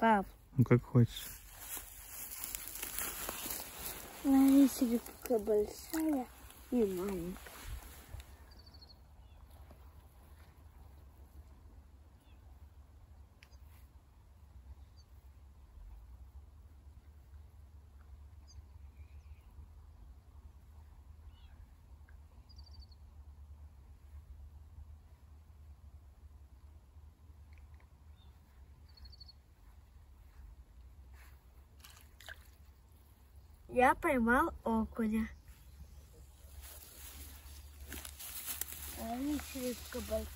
Пап, Ну как хочешь. смотрите, какая большая и маленькая. Я поймал окуня. А они слишком большие.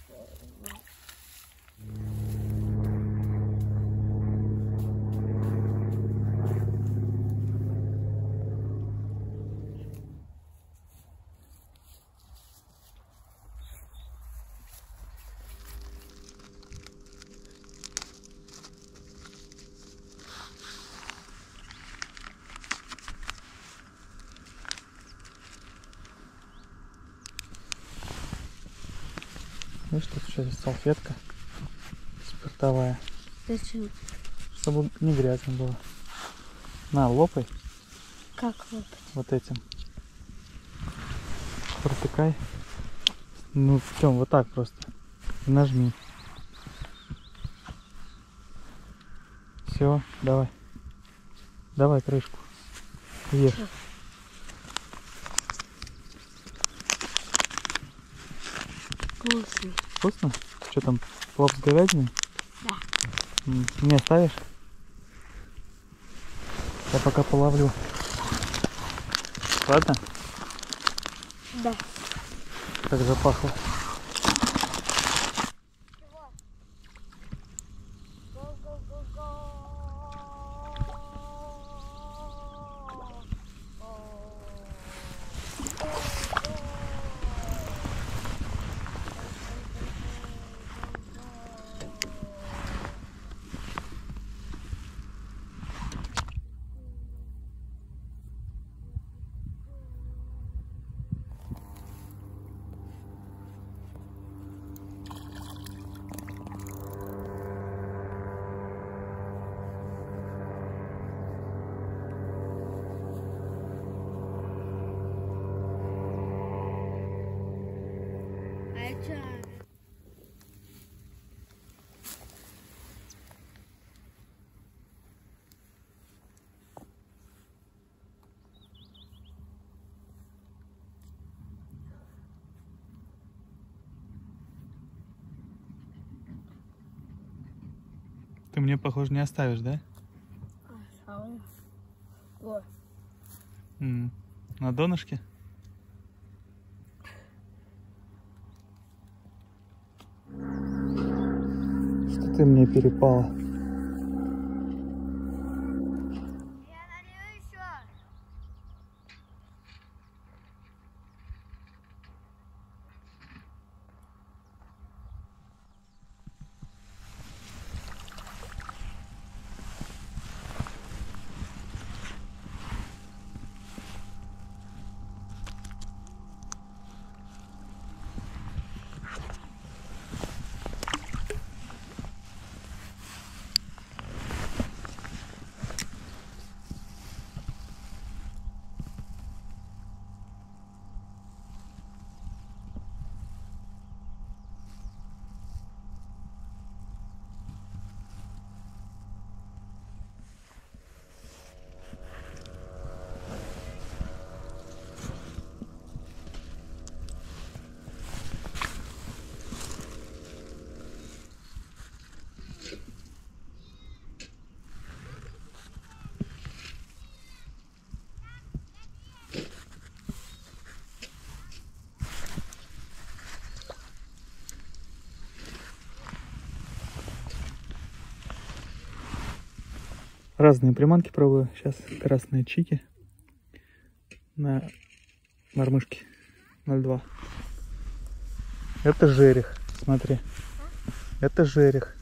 Видишь, тут еще есть салфетка спиртовая, Зачем? чтобы не грязно было. На, лопай Как лопать? вот этим. Протыкай. Ну, в чем, вот так просто. И нажми. Все, давай. Давай крышку. Ешь. Вкусный. Вкусно? Что там, плов с говядиной? Да. М, Мне оставишь? Я пока половлю. Ладно? Да. Как запахло. Ты мне, похоже, не оставишь, да? Вот. М, На донышке? Ты мне перепала? Я налью еще. Разные приманки пробую. Сейчас красные чики на мормышке 0,2. Это жерех, смотри. Это жерех.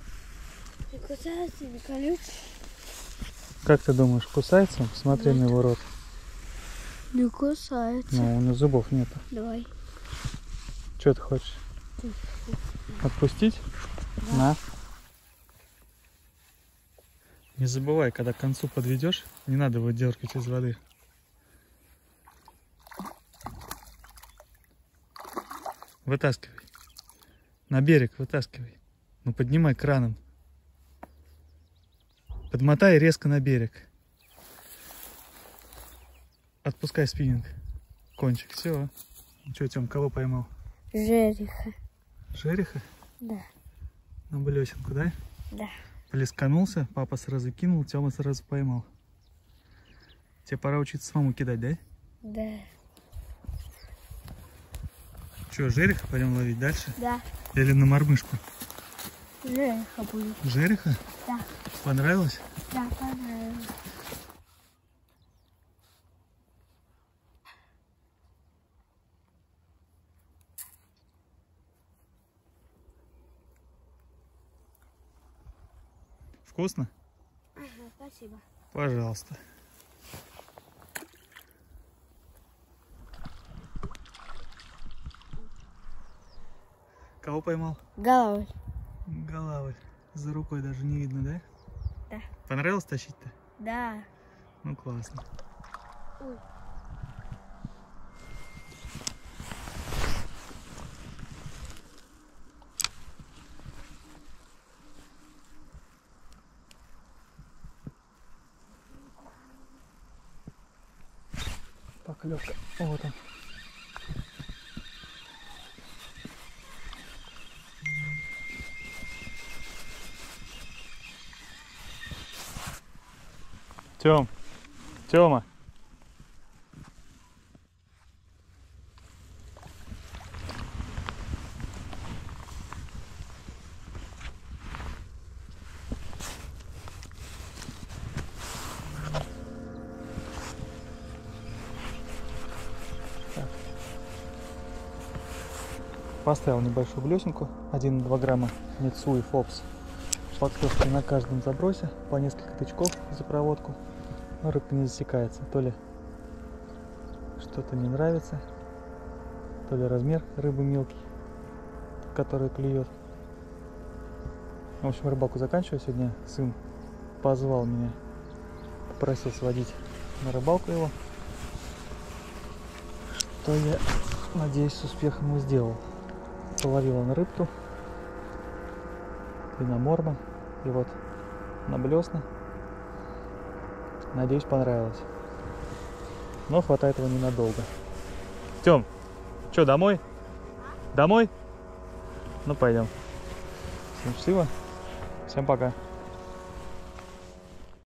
Не кусается, не колючий. Как ты думаешь, кусается он? Посмотри на его рот. Не кусается. Ну, у него зубов нету. Давай. Что ты хочешь? Отпустить? На. Не забывай, когда к концу подведешь, не надо его дергать из воды. Вытаскивай. На берег вытаскивай. Ну поднимай краном. Подмотай резко на берег. Отпускай спиннинг. Кончик. Все. Ну что, Тем, кого поймал? Жереха. Жереха? Да. На блесенку, да? Да. Плесканулся, папа сразу кинул, Тёма сразу поймал. Тебе пора учиться самому кидать, да? Да. Че, жереха пойдем ловить дальше? Да. Или на мормышку? Жереха будет. Жереха? Да. Понравилось? Да, понравилось. Вкусно? Ага, спасибо. Пожалуйста. Кого поймал? Головой. Голавль. За рукой даже не видно, да? Да. Понравилось тащить-то? Да. Ну классно. Ой. Поклевка. Вот он. Тём, Тёма. Поставил небольшую блесенку, 1,2 грамма Мицуи Фокс. Подклевки на каждом забросе, по несколько тычков за проводку. Но рыбка не засекается. То ли что-то не нравится, то ли размер рыбы мелкий, который клюет. В общем, рыбалку заканчиваю. Сегодня сын позвал меня, попросил сводить на рыбалку его. То я, надеюсь, с успехом и сделал. Половил он рыбку. И на морма, и вот на блесна. Надеюсь, понравилось. Но хватает его ненадолго. Тем, что, домой? Домой? Ну, пойдем. Всем счастливо. Всем пока.